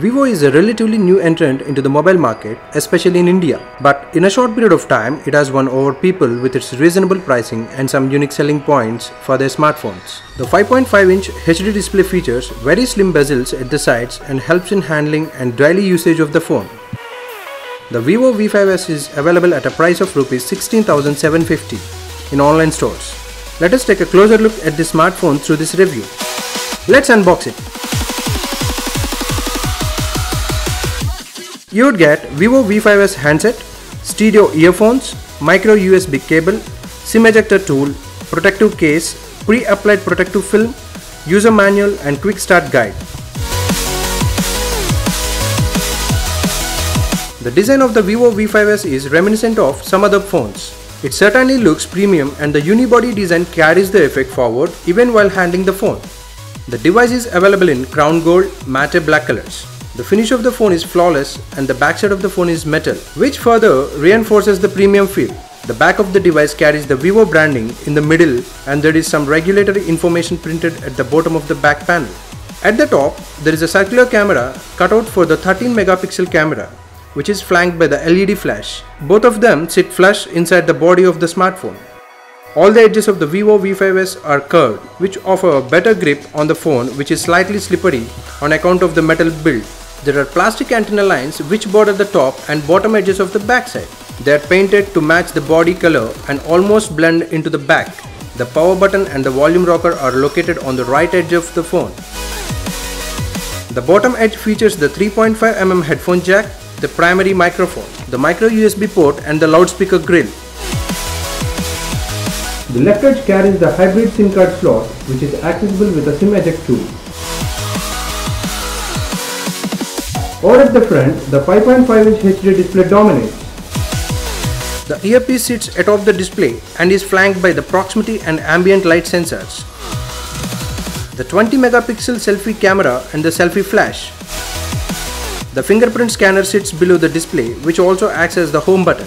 Vivo is a relatively new entrant into the mobile market, especially in India. But in a short period of time, it has won over people with its reasonable pricing and some unique selling points for their smartphones. The 5.5 inch HD display features very slim bezels at the sides and helps in handling and daily usage of the phone. The Vivo V5s is available at a price of Rs 16,750 in online stores. Let us take a closer look at the smartphone through this review. Let's unbox it. You would get Vivo V5s handset, stereo earphones, micro USB cable, SIM ejector tool, protective case, pre-applied protective film, user manual and quick start guide. The design of the Vivo V5s is reminiscent of some other phones. It certainly looks premium and the unibody design carries the effect forward even while handling the phone. The device is available in crown gold, matte black colors. The finish of the phone is flawless and the backside of the phone is metal, which further reinforces the premium feel. The back of the device carries the Vivo branding in the middle and there is some regulatory information printed at the bottom of the back panel. At the top, there is a circular camera cut out for the 13 megapixel camera, which is flanked by the LED flash. Both of them sit flush inside the body of the smartphone. All the edges of the Vivo V5s are curved, which offer a better grip on the phone which is slightly slippery on account of the metal build. There are plastic antenna lines which border the top and bottom edges of the backside. They are painted to match the body color and almost blend into the back. The power button and the volume rocker are located on the right edge of the phone. The bottom edge features the 3.5mm headphone jack, the primary microphone, the micro USB port and the loudspeaker grill. The left edge carries the hybrid SIM card slot which is accessible with a SIM eject tool. Or at the front, the 5.5 inch HD display dominates. The earpiece sits atop the display and is flanked by the proximity and ambient light sensors. The 20 megapixel selfie camera and the selfie flash. The fingerprint scanner sits below the display which also acts as the home button.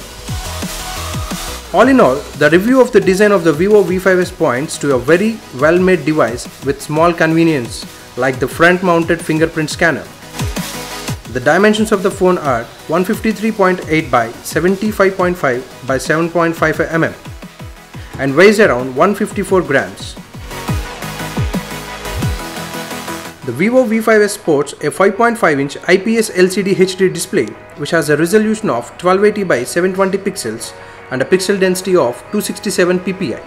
All in all, the review of the design of the Vivo V5s points to a very well made device with small convenience like the front mounted fingerprint scanner. The dimensions of the phone are 153.8 by 75.5 by 7.5 mm and weighs around 154 grams. The Vivo V5s sports a 5.5 inch IPS LCD HD display which has a resolution of 1280 by 720 pixels and a pixel density of 267 ppi.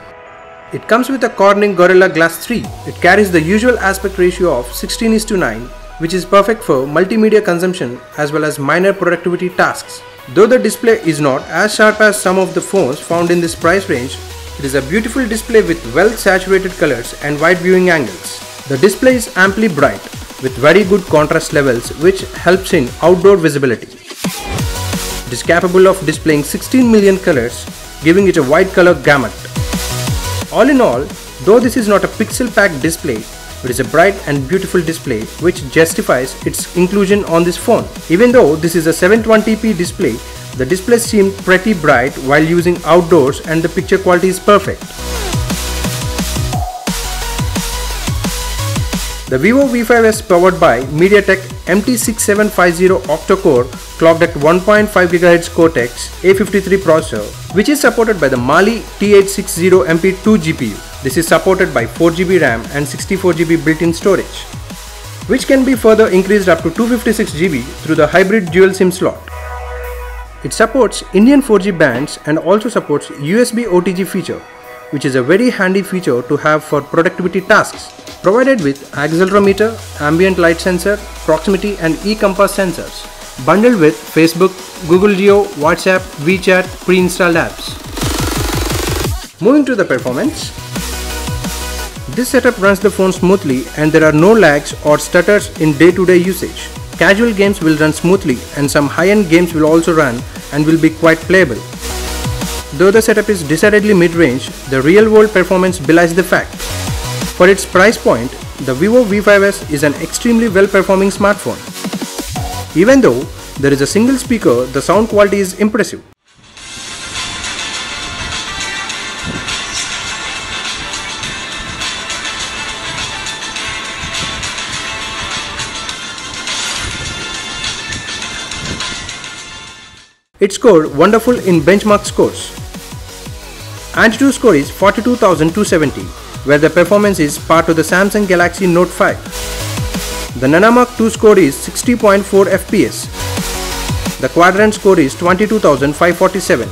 It comes with a Corning Gorilla Glass 3. It carries the usual aspect ratio of 16 to 9 which is perfect for multimedia consumption as well as minor productivity tasks. Though the display is not as sharp as some of the phones found in this price range, it is a beautiful display with well saturated colors and wide viewing angles. The display is amply bright with very good contrast levels which helps in outdoor visibility. It is capable of displaying 16 million colors, giving it a wide color gamut. All in all, though this is not a pixel packed display, it is a bright and beautiful display which justifies its inclusion on this phone. Even though this is a 720p display, the display seemed pretty bright while using outdoors and the picture quality is perfect. The Vivo V5s powered by MediaTek MT6750 octa-core clocked at 1.5 GHz Cortex A53 processor which is supported by the Mali T860 MP2 GPU. This is supported by 4GB RAM and 64GB built-in storage which can be further increased up to 256GB through the hybrid dual SIM slot. It supports Indian 4G bands and also supports USB OTG feature which is a very handy feature to have for productivity tasks. Provided with accelerometer, ambient light sensor, proximity and e-compass sensors. Bundled with Facebook, Google Geo, WhatsApp, WeChat pre-installed apps. Moving to the performance. This setup runs the phone smoothly and there are no lags or stutters in day-to-day -day usage. Casual games will run smoothly and some high-end games will also run and will be quite playable. Though the setup is decidedly mid-range, the real-world performance belies the fact. For its price point, the Vivo V5s is an extremely well-performing smartphone. Even though there is a single speaker, the sound quality is impressive. It scored wonderful in benchmark scores. Antutu score is 42270 where the performance is part of the Samsung Galaxy Note 5. The Nenamark 2 score is 60.4 FPS. The Quadrant score is 22547.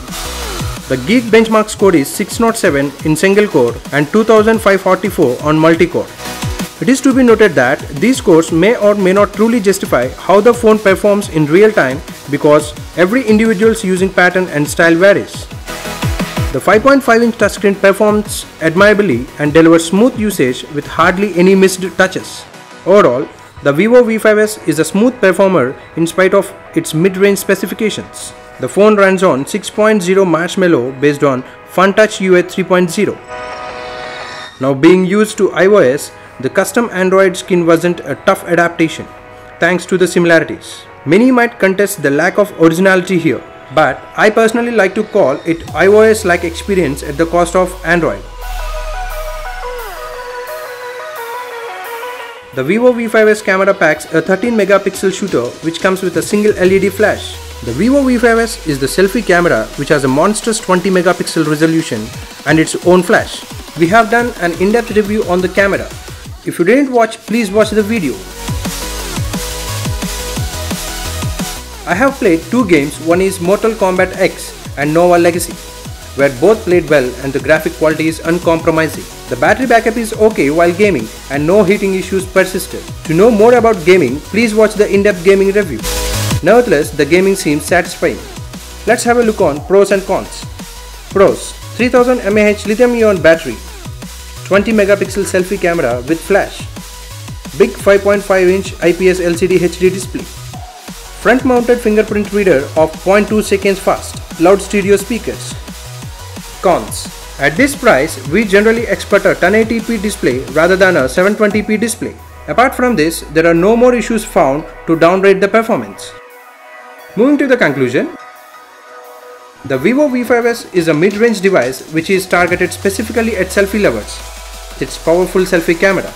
The Geek benchmark score is 607 in single core and 2544 on multi-core. It is to be noted that these scores may or may not truly justify how the phone performs in real time because every individual's using pattern and style varies. The 5.5-inch touchscreen performs admirably and delivers smooth usage with hardly any missed touches. Overall, the Vivo V5s is a smooth performer in spite of its mid-range specifications. The phone runs on 6.0 Marshmallow based on FunTouch UI 3.0. Now being used to iOS, the custom Android skin wasn't a tough adaptation, thanks to the similarities. Many might contest the lack of originality here, but I personally like to call it iOS like experience at the cost of Android. The Vivo V5s camera packs a 13 megapixel shooter which comes with a single LED flash. The Vivo V5s is the selfie camera which has a monstrous 20 megapixel resolution and its own flash. We have done an in-depth review on the camera. If you didn't watch, please watch the video. I have played two games, one is Mortal Kombat X and Nova Legacy, where both played well and the graphic quality is uncompromising. The battery backup is okay while gaming and no heating issues persisted. To know more about gaming, please watch the in-depth gaming review. Nevertheless, the gaming seems satisfying. Let's have a look on pros and cons. Pros 3000 mAh lithium ion battery 20 megapixel selfie camera with flash big 5.5 inch IPS LCD HD display Front-mounted fingerprint reader of 0.2 seconds fast. Loud stereo speakers. Cons. At this price, we generally expect a 1080p display rather than a 720p display. Apart from this, there are no more issues found to downgrade the performance. Moving to the conclusion, the Vivo V5s is a mid-range device which is targeted specifically at selfie lovers. Its powerful selfie camera,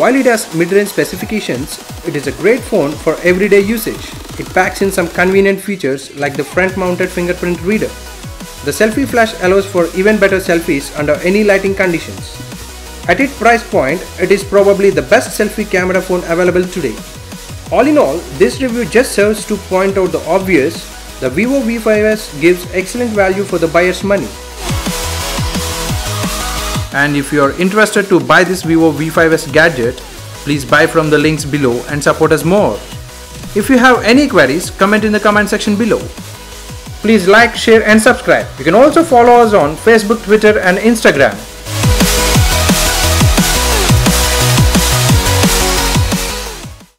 while it has mid-range specifications, it is a great phone for everyday usage. It packs in some convenient features like the front-mounted fingerprint reader. The selfie flash allows for even better selfies under any lighting conditions. At its price point, it is probably the best selfie camera phone available today. All in all, this review just serves to point out the obvious, the Vivo V5s gives excellent value for the buyer's money and if you are interested to buy this Vivo V5s gadget, please buy from the links below and support us more. If you have any queries, comment in the comment section below. Please like, share and subscribe. You can also follow us on Facebook, Twitter and Instagram.